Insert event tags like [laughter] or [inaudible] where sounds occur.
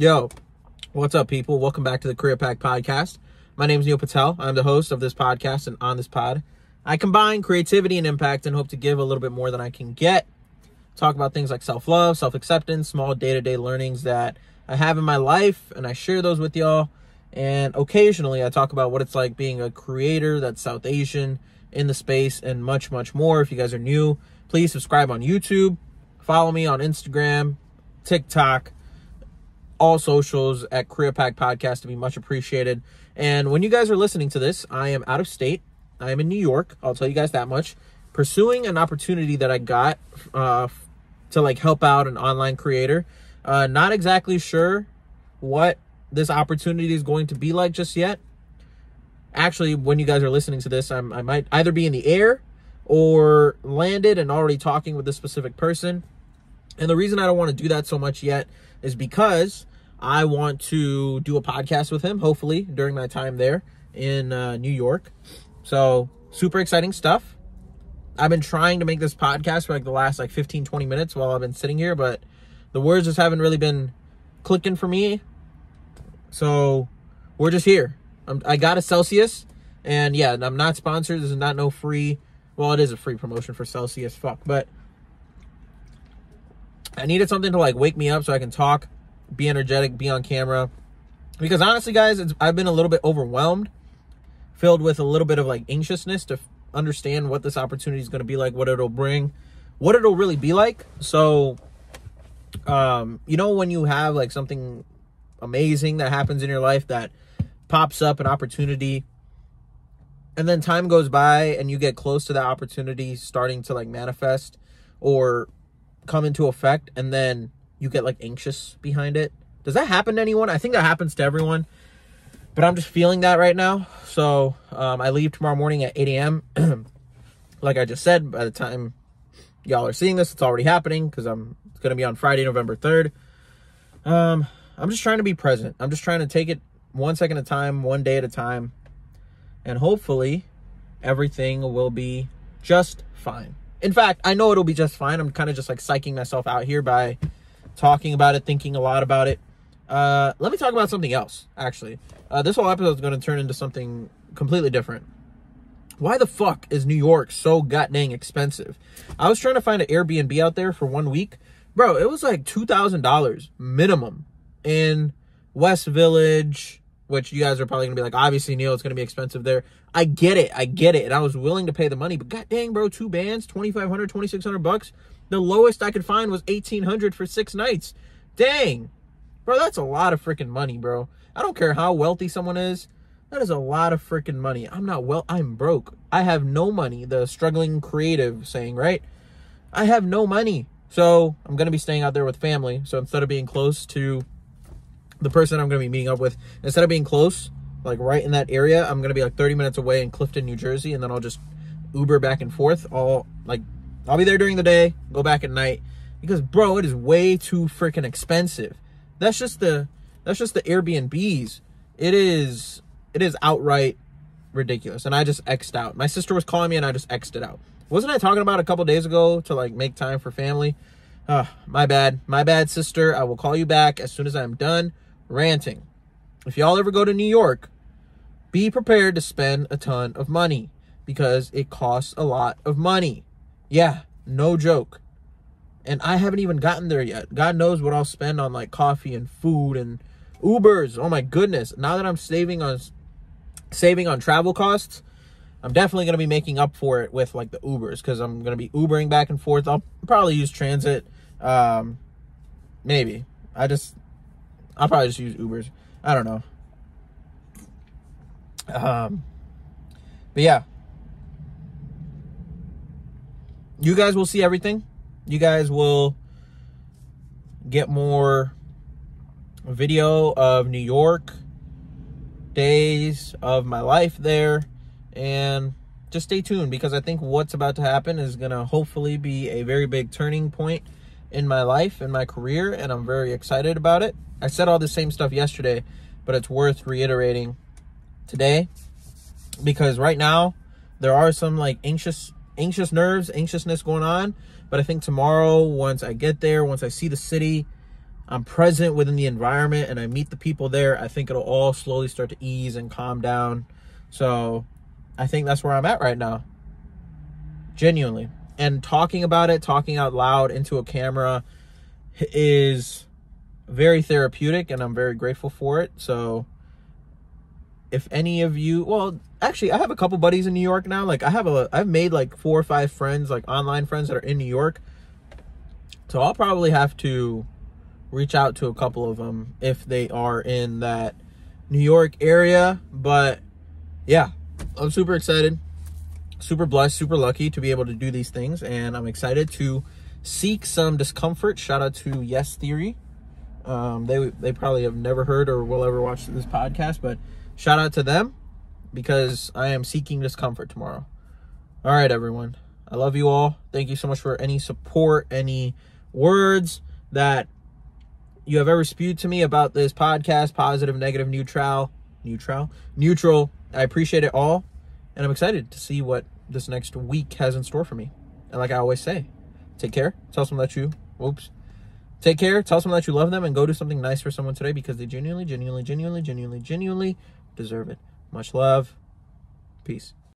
Yo, what's up, people? Welcome back to the Career Pack Podcast. My name is Neil Patel. I'm the host of this podcast, and on this pod, I combine creativity and impact and hope to give a little bit more than I can get. Talk about things like self love, self acceptance, small day to day learnings that I have in my life, and I share those with y'all. And occasionally, I talk about what it's like being a creator that's South Asian in the space and much, much more. If you guys are new, please subscribe on YouTube, follow me on Instagram, TikTok all socials at Career Pack Podcast to be much appreciated. And when you guys are listening to this, I am out of state. I am in New York. I'll tell you guys that much. Pursuing an opportunity that I got uh, to like help out an online creator. Uh, not exactly sure what this opportunity is going to be like just yet. Actually, when you guys are listening to this, I'm, I might either be in the air or landed and already talking with this specific person. And the reason I don't want to do that so much yet is because I want to do a podcast with him, hopefully, during my time there in uh, New York. So, super exciting stuff. I've been trying to make this podcast for like the last like 15, 20 minutes while I've been sitting here, but the words just haven't really been clicking for me. So, we're just here. I'm, I got a Celsius, and yeah, I'm not sponsored. This is not no free. Well, it is a free promotion for Celsius. Fuck, but I needed something to like wake me up so I can talk, be energetic, be on camera. Because honestly, guys, I've been a little bit overwhelmed, filled with a little bit of like anxiousness to understand what this opportunity is going to be like, what it'll bring, what it'll really be like. So, um, you know, when you have like something amazing that happens in your life that pops up an opportunity and then time goes by and you get close to that opportunity starting to like manifest or come into effect and then you get like anxious behind it. Does that happen to anyone? I think that happens to everyone. But I'm just feeling that right now. So um, I leave tomorrow morning at 8 a.m. [clears throat] like I just said, by the time y'all are seeing this, it's already happening because I'm it's gonna be on Friday, November 3rd. Um, I'm just trying to be present. I'm just trying to take it one second at a time, one day at a time, and hopefully everything will be just fine. In fact, I know it'll be just fine. I'm kind of just like psyching myself out here by talking about it, thinking a lot about it. Uh, let me talk about something else, actually. Uh, this whole episode is going to turn into something completely different. Why the fuck is New York so goddamn expensive? I was trying to find an Airbnb out there for one week. Bro, it was like $2,000 minimum in West Village, which you guys are probably gonna be like, obviously, Neil, it's gonna be expensive there. I get it, I get it, and I was willing to pay the money, but god dang, bro, two bands, 2500 2600 bucks. The lowest I could find was 1800 for six nights. Dang, bro, that's a lot of freaking money, bro. I don't care how wealthy someone is. That is a lot of freaking money. I'm not well, I'm broke. I have no money. The struggling creative saying, right? I have no money. So I'm to be staying out there with family. So instead of being close to the person I'm going to be meeting up with, instead of being close, like right in that area, I'm going to be like 30 minutes away in Clifton, New Jersey, and then I'll just Uber back and forth. All like, I'll be there during the day, go back at night, because bro, it is way too freaking expensive. That's just the that's just the Airbnbs. It is it is outright ridiculous, and I just xed out. My sister was calling me, and I just xed it out. Wasn't I talking about a couple days ago to like make time for family? Uh, my bad, my bad, sister. I will call you back as soon as I'm done ranting. If y'all ever go to New York, be prepared to spend a ton of money because it costs a lot of money. Yeah, no joke. And I haven't even gotten there yet. God knows what I'll spend on like coffee and food and Ubers. Oh my goodness. Now that I'm saving on saving on travel costs, I'm definitely going to be making up for it with like the Ubers cuz I'm going to be Ubering back and forth. I'll probably use transit um maybe. I just I'll probably just use Ubers. I don't know. Um, but yeah, you guys will see everything. You guys will get more video of New York, days of my life there, and just stay tuned because I think what's about to happen is going to hopefully be a very big turning point in my life, in my career, and I'm very excited about it. I said all the same stuff yesterday, but it's worth reiterating today because right now there are some like anxious anxious nerves, anxiousness going on, but I think tomorrow once I get there, once I see the city, I'm present within the environment and I meet the people there, I think it'll all slowly start to ease and calm down. So I think that's where I'm at right now. Genuinely. And talking about it, talking out loud into a camera is very therapeutic and I'm very grateful for it. So if any of you, well, actually I have a couple buddies in New York now. Like I have a I've made like four or five friends, like online friends that are in New York. So I'll probably have to reach out to a couple of them if they are in that New York area. But yeah, I'm super excited, super blessed, super lucky to be able to do these things. And I'm excited to seek some discomfort. Shout out to Yes Theory. Um, they, they probably have never heard or will ever watch this podcast, but shout out to them because I am seeking discomfort tomorrow. All right, everyone. I love you all. Thank you so much for any support, any words that you have ever spewed to me about this podcast, positive, negative, neutral, neutral, neutral. I appreciate it all, and I'm excited to see what this next week has in store for me. And like I always say, take care. Tell someone that you, oops, take care. Tell someone that you love them, and go do something nice for someone today because they genuinely, genuinely, genuinely, genuinely, genuinely deserve it. Much love. Peace.